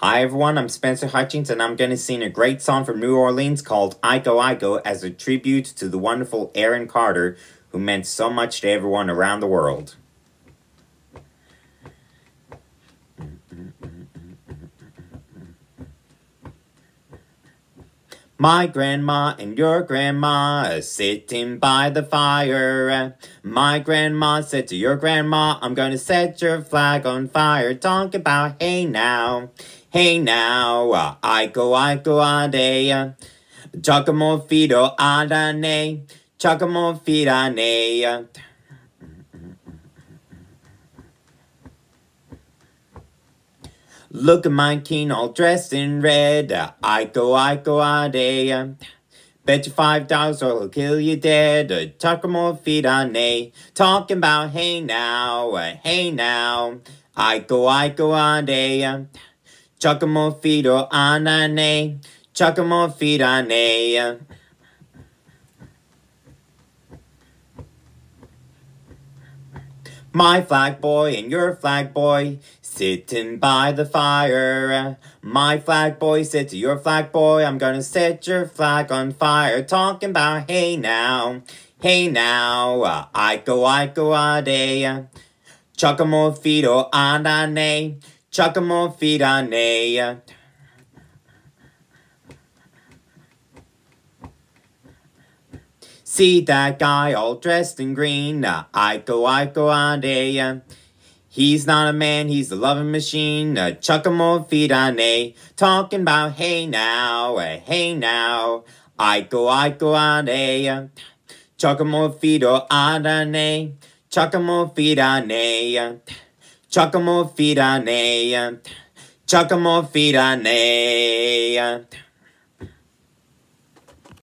Hi everyone, I'm Spencer Hutchings and I'm going to sing a great song from New Orleans called Iko Iko as a tribute to the wonderful Aaron Carter who meant so much to everyone around the world. My grandma and your grandma sitting by the fire. My grandma said to your grandma, I'm gonna set your flag on fire. Talk about hey now, hey now, uh, Iko Iko Ade. Uh, Giacomo Fido Adane, Giacomo Fidane. Uh, Look at my king all dressed in red. Iko, Iko, Ade. Bet you five dollars or he'll kill you dead. Talk more feet on a. Talking about hey now, hey now. Iko, Iko, Ade. Chuck more feet oh, or on a. Chuck more feet on a. My flag boy and your flag boy sitting by the fire. My flag boy said to your flag boy, I'm gonna set your flag on fire. Talking about hey now, hey now, Iko Iko Ade. Chakamo fido oh, anane, chakamo fidane. See that guy all dressed in green, Iko Iko Ade. He's not a man, he's a loving machine, a chuck him more feet on a talking about hey now, hey now, I go Iko Iko Ade. Chuck him more feet or Adane, chuck him more feet on a chuck him more feet on a chuck him more feet on a